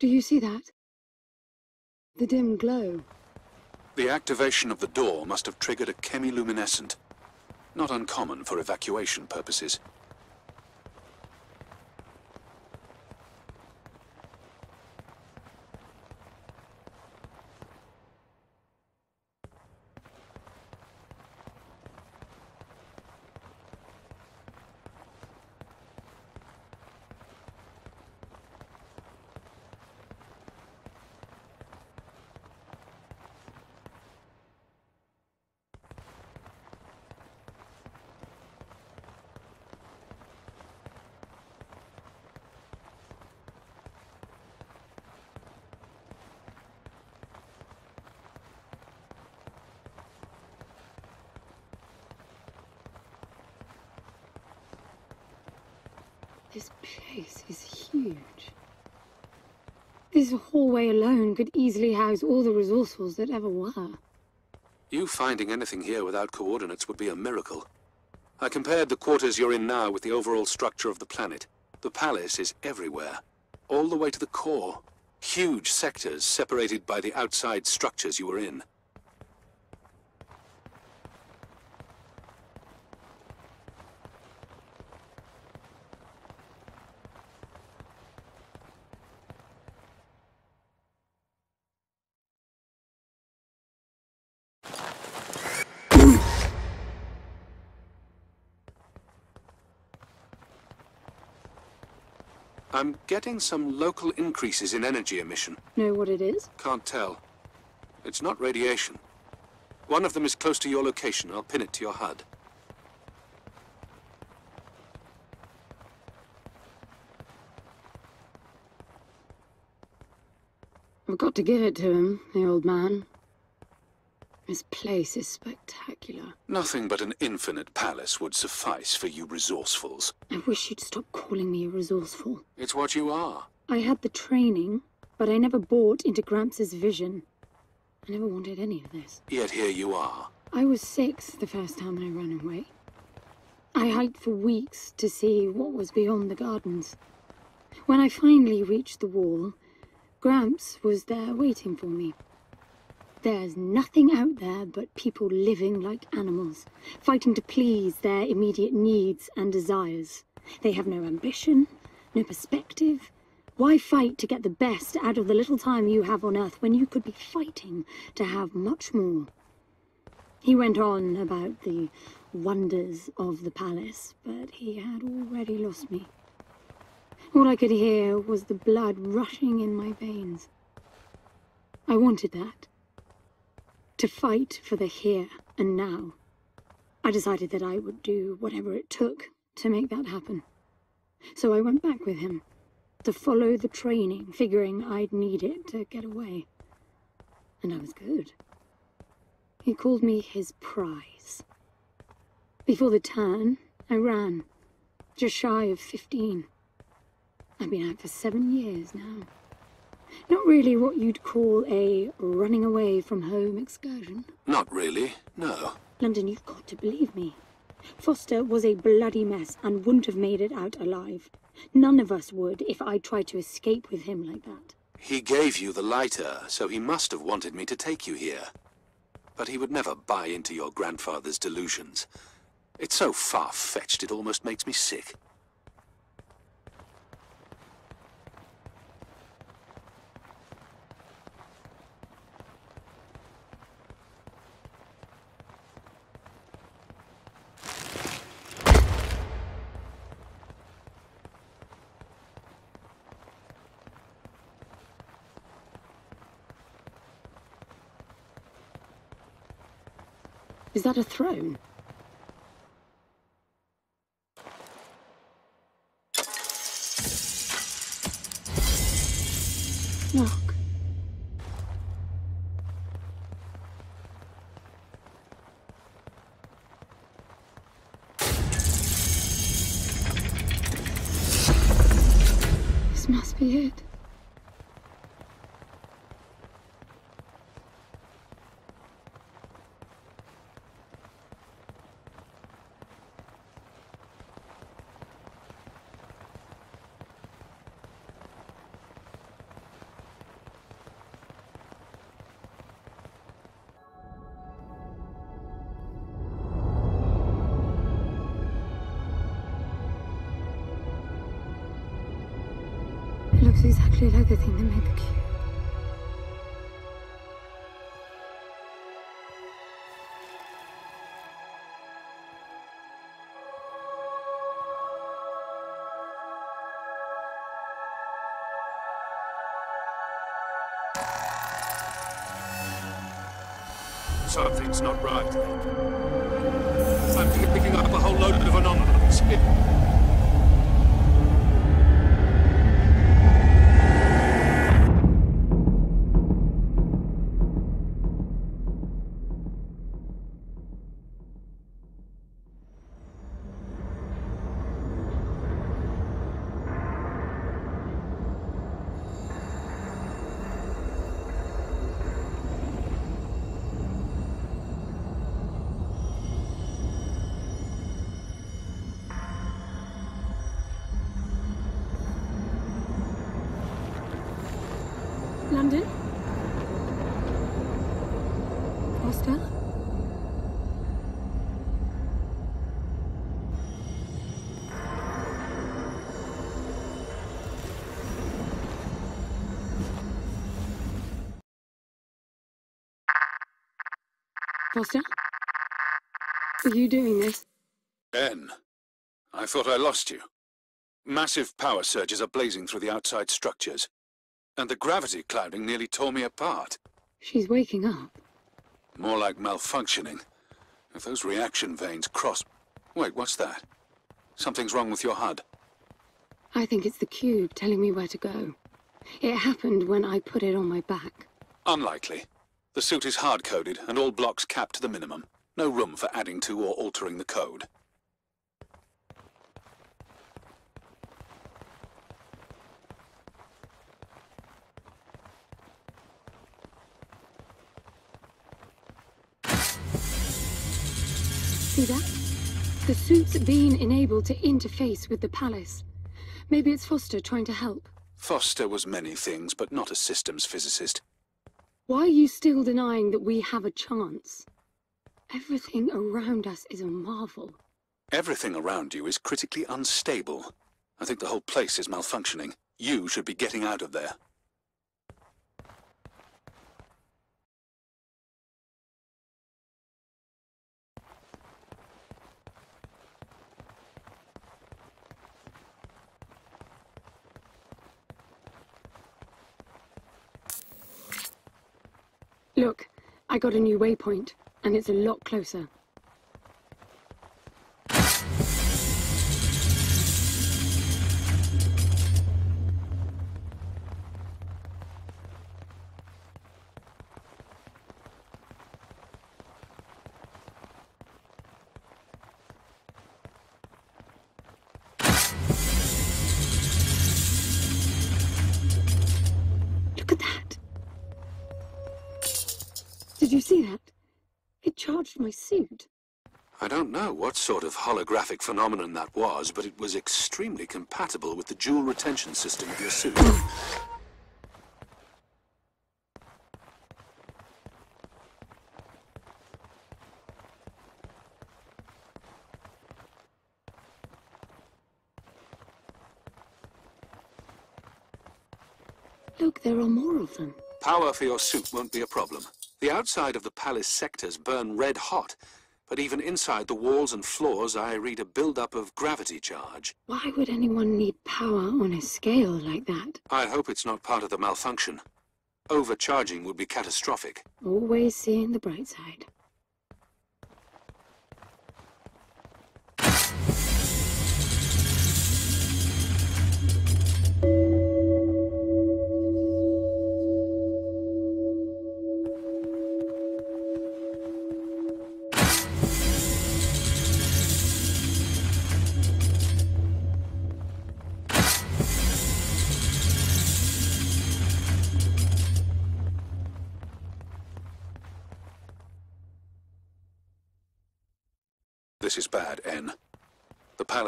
Do you see that? The dim glow. The activation of the door must have triggered a chemiluminescent. Not uncommon for evacuation purposes. This place is huge. This hallway alone could easily house all the resourcefuls that ever were. You finding anything here without coordinates would be a miracle. I compared the quarters you're in now with the overall structure of the planet. The palace is everywhere, all the way to the core. Huge sectors separated by the outside structures you were in. I'm getting some local increases in energy emission. Know what it is? Can't tell. It's not radiation. One of them is close to your location. I'll pin it to your HUD. I've got to give it to him, the old man. This place is spectacular. Nothing but an infinite palace would suffice for you resourcefuls. I wish you'd stop calling me a resourceful. It's what you are. I had the training, but I never bought into Gramps' vision. I never wanted any of this. Yet here you are. I was six the first time I ran away. I hiked for weeks to see what was beyond the gardens. When I finally reached the wall, Gramps was there waiting for me. There's nothing out there but people living like animals, fighting to please their immediate needs and desires. They have no ambition, no perspective. Why fight to get the best out of the little time you have on Earth when you could be fighting to have much more? He went on about the wonders of the palace, but he had already lost me. All I could hear was the blood rushing in my veins. I wanted that. To fight for the here and now. I decided that I would do whatever it took to make that happen. So I went back with him, to follow the training, figuring I'd need it to get away. And I was good. He called me his prize. Before the turn, I ran, just shy of 15. I've been out for seven years now. Not really what you'd call a running away from home excursion. Not really, no. London, you've got to believe me. Foster was a bloody mess and wouldn't have made it out alive. None of us would if I tried to escape with him like that. He gave you the lighter, so he must have wanted me to take you here. But he would never buy into your grandfather's delusions. It's so far-fetched it almost makes me sick. Is that a throne? Look. Looks exactly like the thing that made the cube. Something's not right. I'm picking up a whole load of anomalies. Foster? Are you doing this? Ben, I thought I lost you. Massive power surges are blazing through the outside structures. And the gravity clouding nearly tore me apart. She's waking up. More like malfunctioning. If those reaction vanes cross... Wait, what's that? Something's wrong with your HUD. I think it's the cube telling me where to go. It happened when I put it on my back. Unlikely. The suit is hard-coded, and all blocks capped to the minimum. No room for adding to or altering the code. See that? The suit's being enabled to interface with the palace. Maybe it's Foster trying to help. Foster was many things, but not a systems physicist. Why are you still denying that we have a chance? Everything around us is a marvel. Everything around you is critically unstable. I think the whole place is malfunctioning. You should be getting out of there. Look, I got a new waypoint, and it's a lot closer. My suit. I don't know what sort of holographic phenomenon that was, but it was extremely compatible with the dual retention system of your suit. Look, there are more of them. Power for your suit won't be a problem. The outside of the palace sectors burn red hot, but even inside the walls and floors I read a build-up of gravity charge. Why would anyone need power on a scale like that? I hope it's not part of the malfunction. Overcharging would be catastrophic. Always seeing the bright side.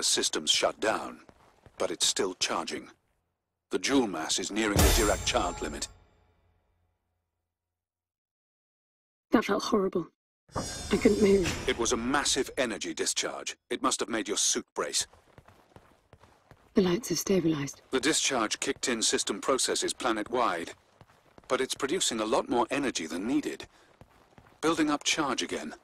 The system's shut down, but it's still charging. The jewel mass is nearing the Dirac child limit. That felt horrible. I couldn't move. It was a massive energy discharge. It must have made your suit brace. The lights have stabilized. The discharge kicked in system processes planet-wide, but it's producing a lot more energy than needed. Building up charge again.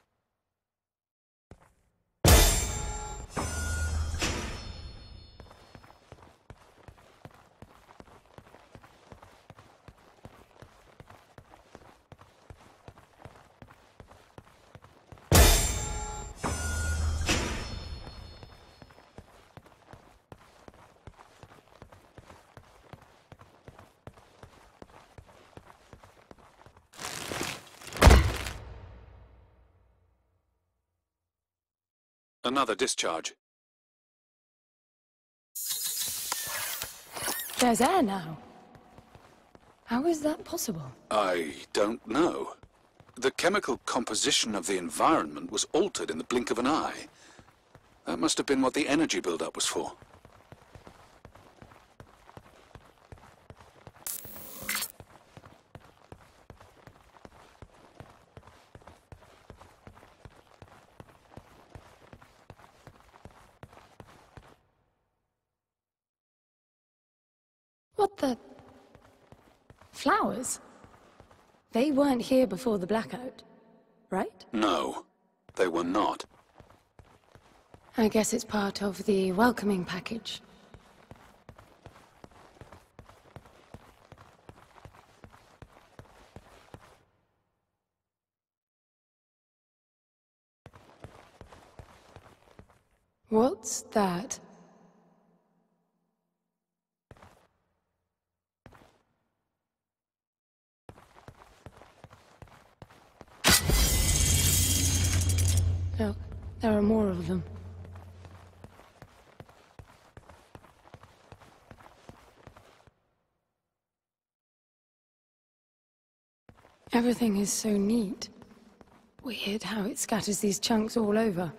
Another discharge. There's air now. How is that possible? I don't know. The chemical composition of the environment was altered in the blink of an eye. That must have been what the energy buildup was for. What the... Flowers? They weren't here before the blackout, right? No, they were not. I guess it's part of the welcoming package. What's that? Look, there are more of them. Everything is so neat. Weird how it scatters these chunks all over.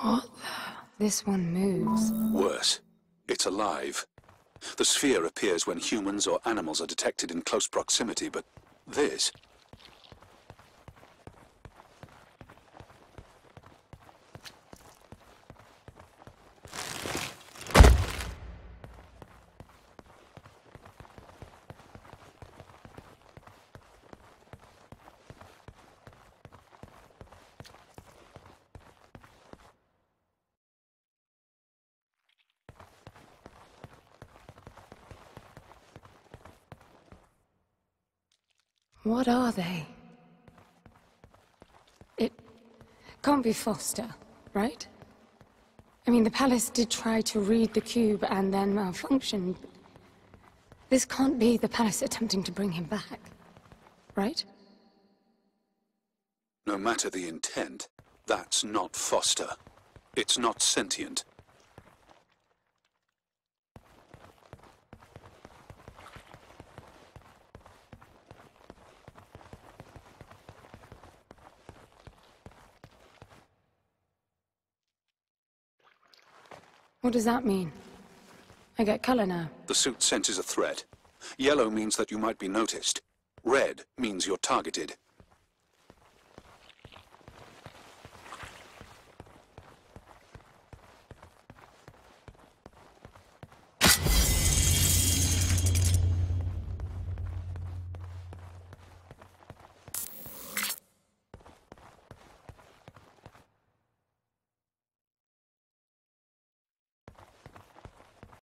What the... This one moves. Worse, it's alive. The sphere appears when humans or animals are detected in close proximity, but this... What are they? It can't be Foster, right? I mean, the palace did try to read the cube and then malfunctioned. but This can't be the palace attempting to bring him back, right? No matter the intent, that's not Foster. It's not sentient. What does that mean? I get color now. The suit senses a threat. Yellow means that you might be noticed. Red means you're targeted.